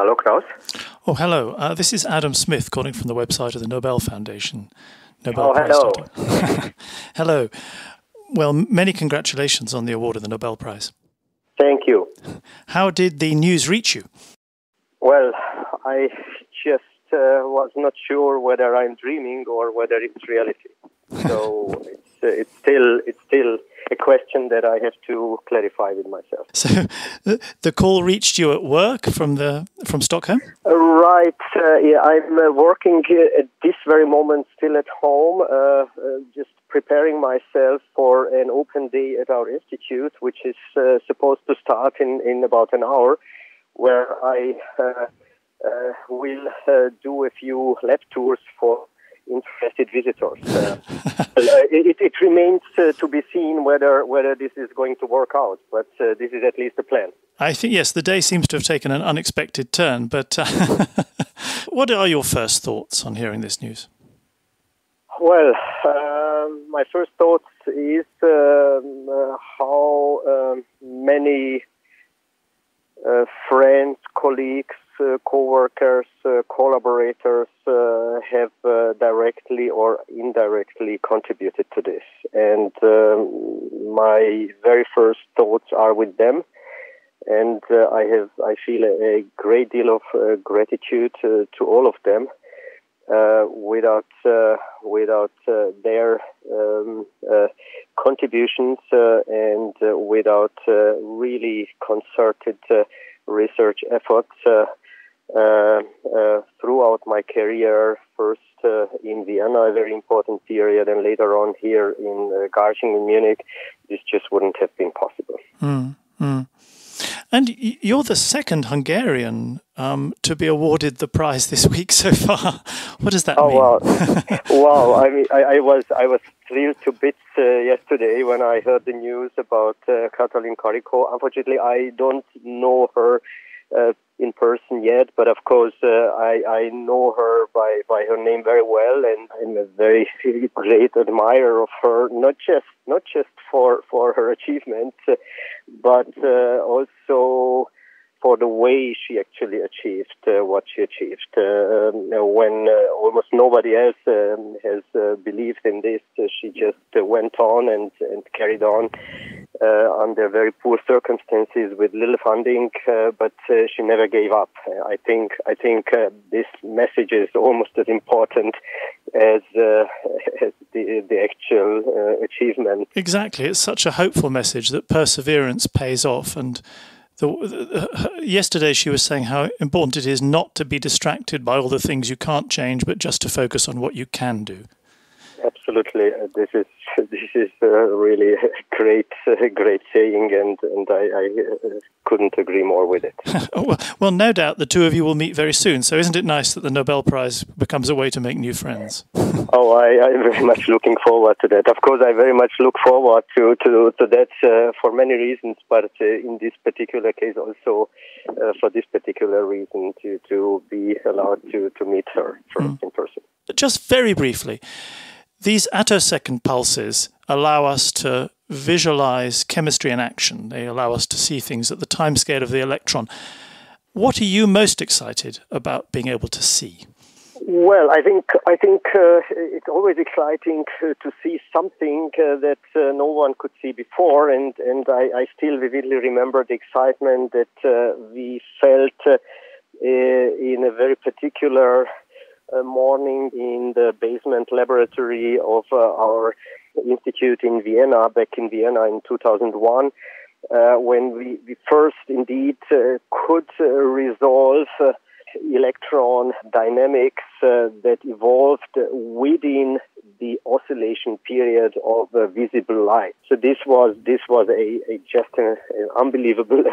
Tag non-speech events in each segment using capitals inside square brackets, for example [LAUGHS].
Hello, Krausz. Oh, hello. Uh, this is Adam Smith calling from the website of the Nobel Foundation. Nobel oh, hello. [LAUGHS] hello. Well, many congratulations on the award of the Nobel Prize. Thank you. How did the news reach you? Well, I just uh, was not sure whether I'm dreaming or whether it's reality. [LAUGHS] So it's, uh, it's still it's still a question that I have to clarify with myself. So, the call reached you at work from the from Stockholm. Uh, right. Uh, yeah, I'm uh, working at this very moment still at home, uh, uh, just preparing myself for an open day at our institute, which is uh, supposed to start in in about an hour, where I. will do a few lab tours for interested visitors. Uh, [LAUGHS] it, it, remains uh, to be seen whether whether this is going to work out, but uh, this is at least the plan. I think yes, the day seems to have taken an unexpected turn. But uh, [LAUGHS] what are your first thoughts on hearing this news? Well, um, my first thoughts is um, uh, how um, many uh, friends, colleagues, uh, co-workers, uh, collaborators uh, have directly or indirectly contributed to this. And um, my very first thoughts are with them. And I have, I feel a, great deal of gratitude to all of them. Uh, without uh, without uh, their um, contributions and without really concerted research efforts, uh, uh, throughout my career, first uh, in Vienna, a very important period, and later on here in uh, Garching in Munich, this just wouldn't have been possible. Mm, mm. And you're the second Hungarian um, to be awarded the prize this week so far. [LAUGHS] What does that oh, mean? Wow, [LAUGHS] wow! I mean, I, I, was I was thrilled to bits uh, yesterday when I heard the news about uh, Katalin Karikó. Unfortunately, I don't know her uh, yet, but of course uh, I, I know her by, by her name very well, and I'm a very [LAUGHS] great admirer of her. Not just not just for for her achievements, but uh, also for the way she actually achieved uh, what she achieved. Uh, when uh, almost nobody else um, has uh, believed in this, uh, she just uh, went on and, and carried on Uh, under very poor circumstances with little funding, uh, but uh, she never gave up. I think I think this message is almost as important as, [LAUGHS] as the, the actual achievement. Exactly, it's such a hopeful message that perseverance pays off and the, [LAUGHS] yesterday she was saying how important it is not to be distracted by all the things you can't change, but just to focus on what you can do. Absolutely, uh, this is [LAUGHS] this is uh, really a [LAUGHS] great uh, great saying, and and I, I uh, couldn't agree more with it. [LAUGHS] well, well, no doubt the two of you will meet very soon. So isn't it nice that the Nobel Prize becomes a way to make new friends? oh, I, I'm very much looking forward to that. Of course, I very much look forward to to, to that uh, for many reasons, but uh, in this particular case, also for this particular reason, to to be allowed to to meet her mm. in person. Just very briefly. These attosecond pulses allow us to visualize chemistry in action. They allow us to see things at the timescale of the electron. What are you most excited about being able to see? Well, I think I think uh, it's always exciting to, to see something uh, that uh, no one could see before, and and I, I still vividly remember the excitement that uh, we felt uh, in a very particular morning in the basement laboratory of uh, our institute in Vienna, back in Vienna in 2001. Uh, when we, we, first indeed uh, could uh, resolve uh, electron dynamics uh, that evolved within the oscillation period of visible light. So this was this was a, a just an, an unbelievable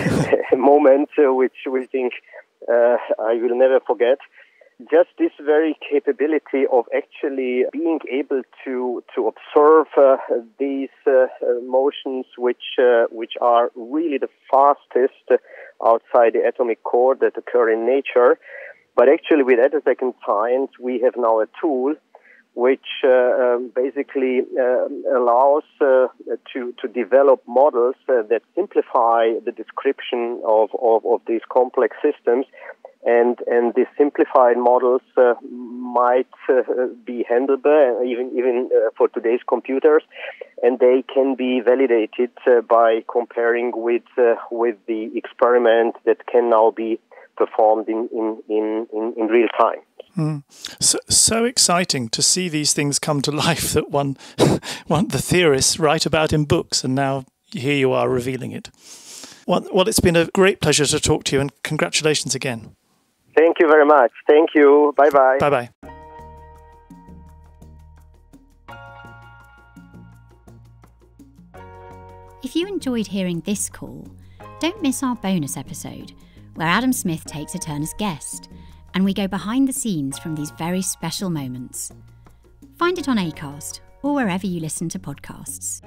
[LAUGHS] moment, which we think I will never forget just this very capability of actually being able to to observe uh, these uh, motions, which uh, which are really the fastest outside the atomic core that occur in nature. But actually, with attosecond science, we have now a tool which uh, um, basically uh, allows uh, to to develop models that simplify the description of, of, of these complex systems and and these simplified models uh, might uh, be handleable uh, even even uh, for today's computers, and they can be validated uh, by comparing with uh, with the experiment that can now be performed in in in, in, in real time. Mm. So, so exciting to see these things come to [LAUGHS] life that one, [LAUGHS] one the theorists write about in books, and now here you are revealing it. Well, well, it's been a great pleasure to talk to you, and congratulations again. Thank you very much. Thank you. Bye bye. Bye bye. If you enjoyed hearing this call, don't miss our bonus episode where Adam Smith takes a turn as guest and we go behind the scenes from these very special moments. Find it on ACAST or wherever you listen to podcasts.